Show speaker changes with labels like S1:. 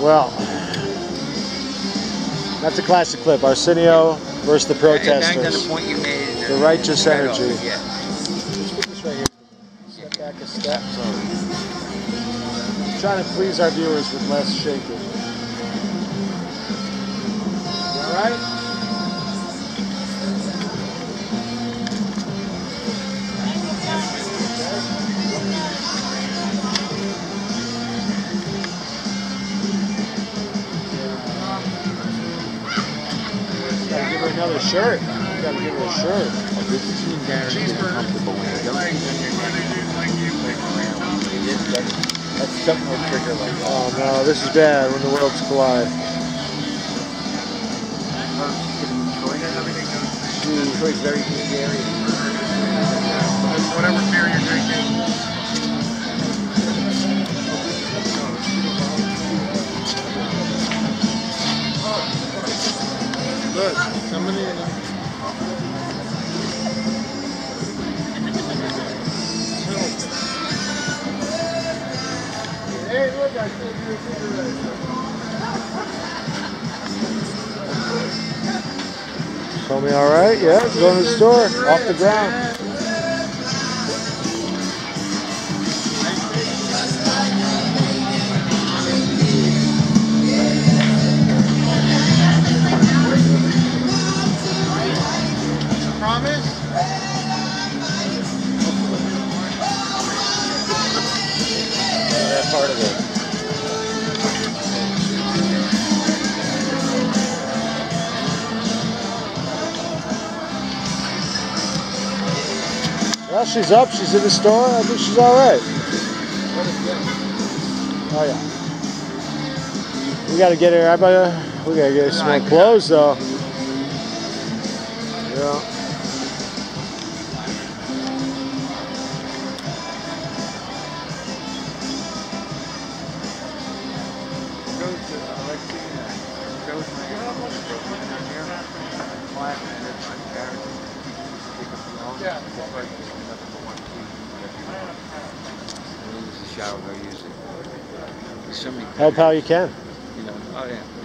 S1: Well, that's a classic clip. Arsenio versus the protesters.
S2: The made.
S1: The righteous
S2: Right
S1: energy.
S2: off, Yeah.
S1: This right here. Step back a step. I'm trying to please our viewers with less shaking. Another shirt. You gotta give her a shirt.
S2: This is being guaranteed comfortable when you don't That's something will trigger like that.
S1: Oh no, this is bad when the worlds collide.
S2: Detroit's very big.
S3: Whatever beer you're drinking.
S2: Look, somebody.
S1: Hey, look, I still do a cigarette. Told me all right, yeah, going to the store, off the ground.
S2: Part of it.
S1: Well, she's up, she's in the store, I think she's all right. Oh yeah. We gotta get her, I better, uh, we gotta get her some more clothes though. Yeah.
S2: Shower, go use it. There's so many
S1: Help how you can.
S2: you know, oh yeah.